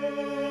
Amen.